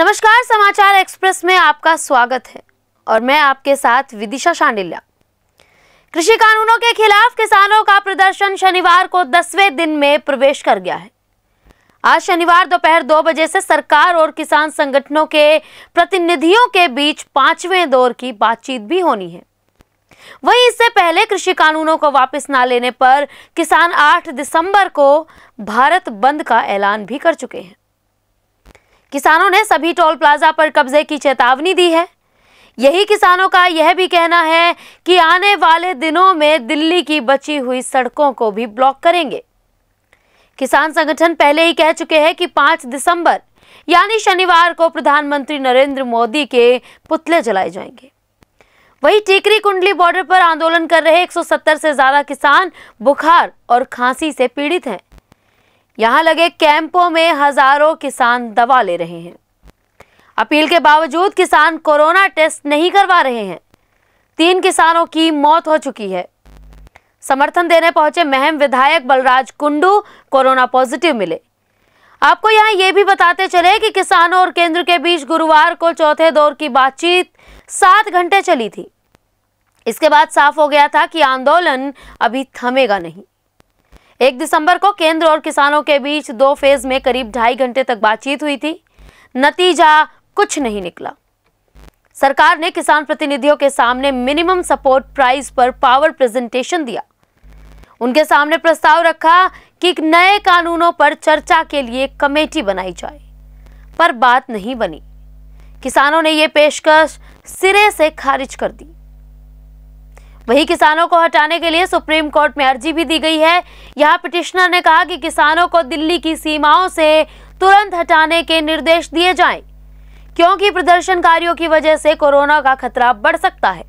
नमस्कार, समाचार एक्सप्रेस में आपका स्वागत है और मैं आपके साथ विदिशा शांडिल्या। कृषि कानूनों के खिलाफ किसानों का प्रदर्शन शनिवार को दसवें दिन में प्रवेश कर गया है। आज शनिवार दोपहर दो बजे से सरकार और किसान संगठनों के प्रतिनिधियों के बीच पाँचवें दौर की बातचीत भी होनी है। वहीं इससे पहले कृषि कानूनों को वापस ना लेने पर किसान 8 दिसंबर को भारत बंद का ऐलान भी कर चुके हैं। किसानों ने सभी टोल प्लाजा पर कब्जे की चेतावनी दी है। यही किसानों का यह भी कहना है कि आने वाले दिनों में दिल्ली की बची हुई सड़कों को भी ब्लॉक करेंगे। किसान संगठन पहले ही कह चुके हैं कि 5 दिसंबर, यानी शनिवार को प्रधानमंत्री नरेंद्र मोदी के पुतले जलाए जाएँगे। वहीं टीकरी कुंडली बॉर्डर पर आंदोलन कर रहे 170 से ज़्यादा किसान बुखार और खांसी से पीड़ित हैं। यहाँ लगे कैंपों में हज़ारों किसान दवा ले रहे हैं। अपील के बावजूद किसान कोरोना टेस्ट नहीं करवा रहे हैं। तीन किसानों की मौत हो चुकी है। समर्थन देने पहुँचे महम विधायक बलराज कुंडू, कोरोना पॉजिटिव मिले। आपको यहाँ यह भी बताते चले कि किसानों और केंद्र के बीच गुरुवार को चौथे दौर की बातचीत सात घंटे चली थी। इसके बाद साफ़ हो गया था कि आंदोलन अभी थमेगा नहीं। एक दिसंबर को केंद्र और किसानों के बीच दो फ़ेज़ में करीब ढाई घंटे तक बातचीत हुई थी। नतीजा कुछ नहीं निकला। सरकार ने किसान प्रतिनिधियों के सामने मिनिमम सपोर्ट प्राइस पर पावर प्रेजेंटेशन दिया। उनके सामने प्रस्ताव रखा कि नए कानूनों पर चर्चा के लिए कमेटी बनाई जाए, पर बात नहीं बनी। किसानों ने यह पेशकश सिरे से खारिज कर दी। वही किसानों को हटाने के लिए सुप्रीम कोर्ट में अर्जी भी दी गई है। यहाँ पिटिशनर ने कहा कि किसानों को दिल्ली की सीमाओं से तुरंत हटाने के निर्देश दिए जाएँ, क्योंकि प्रदर्शनकारियों की वजह से कोरोना का खतरा बढ़ सकता है।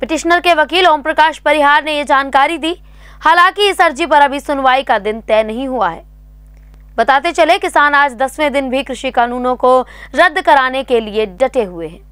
पिटिशनर के वकील ओम प्रकाश परिहार ने यह जानकारी दी। हालाँकि इस अर्जी पर अभी सुनवाई का दिन तय नहीं हुआ है। बताते चले, किसान आज दसवें दिन भी कृषि कानूनों को रद्द कराने के लिए डटे हुए हैं।